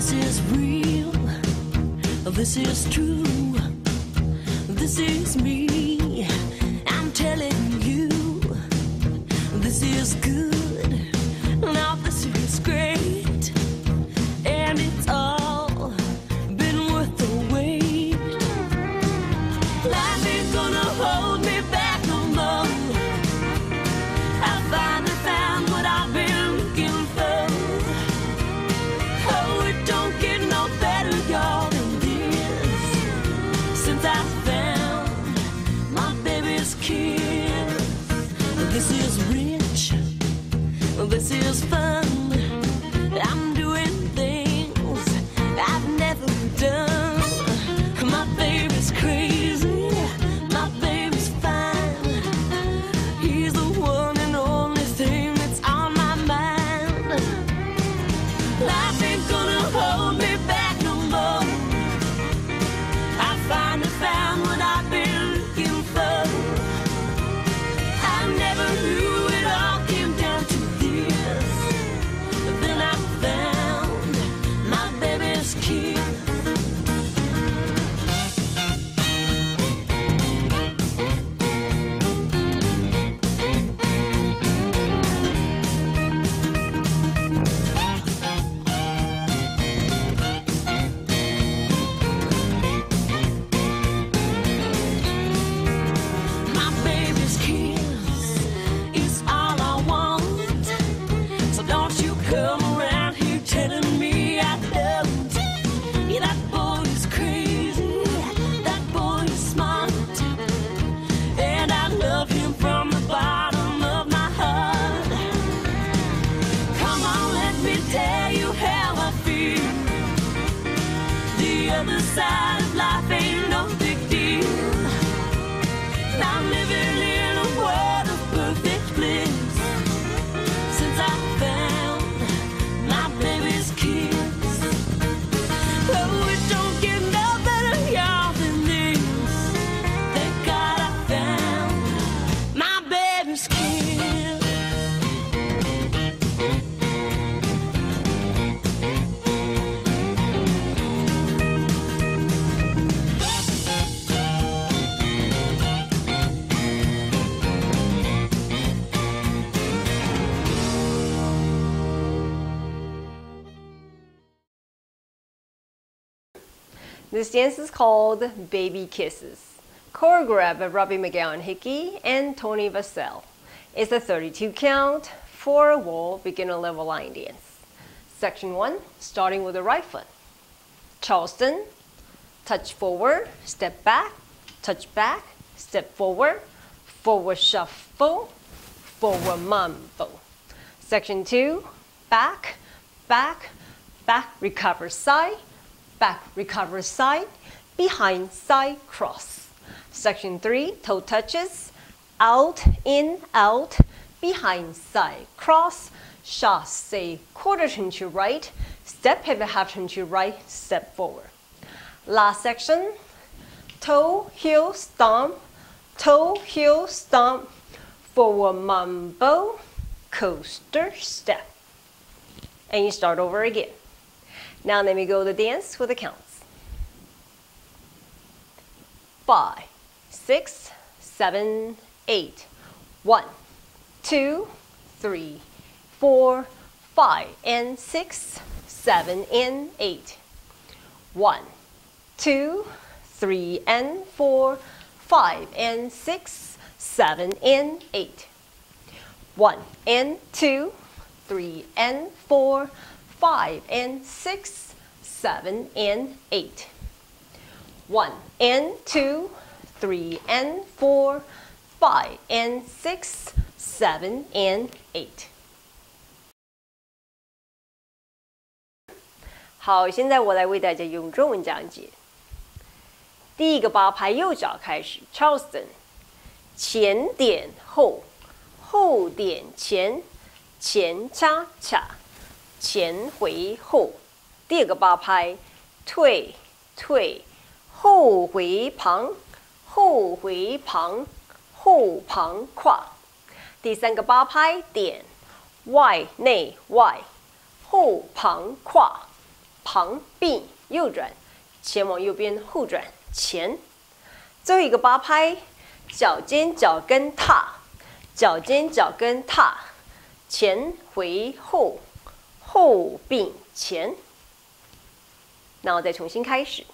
This is real. This is true. This is me. I'm telling you. This is good. Now this is great. And it's all been worth the wait. Life is gonna hold. This is fun. This dance is called Baby Kisses, choreographed by Robbie McGowan Hickie and Tony Vassell. It's a 32 count, four wall beginner level line dance. Section 1, starting with the right foot. Charleston, touch forward, step back, touch back, step forward, forward shuffle, forward mambo. Section 2, back, back, back, recover side, back, recover side, behind side cross. Section 3, toe touches, out, in, out, behind side cross, chasse, quarter turn to right, step pivot half turn to right, step forward. Last section, toe, heel, stomp, toe, heel, stomp, forward mambo, coaster, step. And you start over again. Now let me go to dance with the counts. Five, six, seven, eight. One, two, three, four, five, and six, seven, and eight. One, two, three, and four, five, and six, seven, and eight. One and two, three and four, five and six, seven and eight. One and two, three and four, five and six, seven and eight. 好，现在我来为大家用中文讲解。第一个八拍右脚开始，Charleston，前点后，后点前，前恰恰， 前回后第二个八拍退退后回旁后回旁后旁胯第三个八拍点外内外后旁胯旁并右转前往右边后转前。最后一个八拍脚尖脚跟踏脚尖脚跟踏前回后后并前。那我再重新开始。